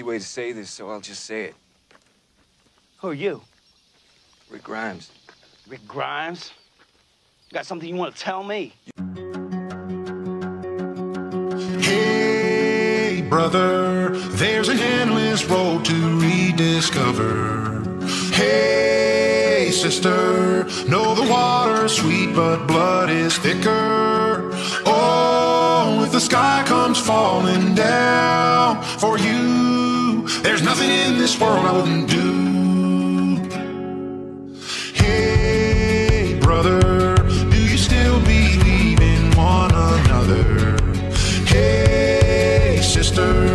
easy way to say this, so I'll just say it. Who are you? Rick Grimes. Rick Grimes? Got something you want to tell me? Hey, brother, there's an endless road to rediscover. Hey, sister, know the water's sweet, but blood is thicker. Oh, if the sky comes falling down for you, there's nothing in this world I wouldn't do. Hey, brother, do you still believe in one another? Hey, sister.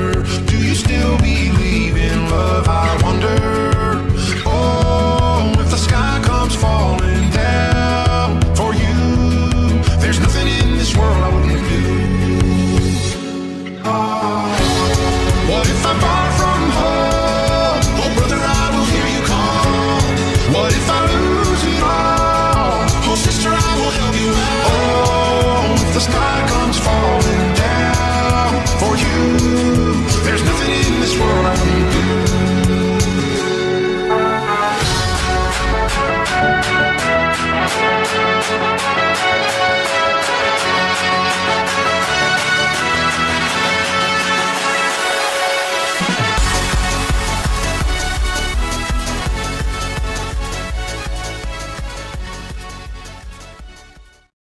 the stars.